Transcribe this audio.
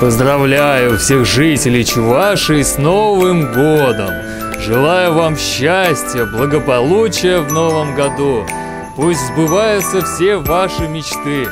Поздравляю всех жителей Чувашии с Новым годом! Желаю вам счастья, благополучия в новом году! Пусть сбываются все ваши мечты!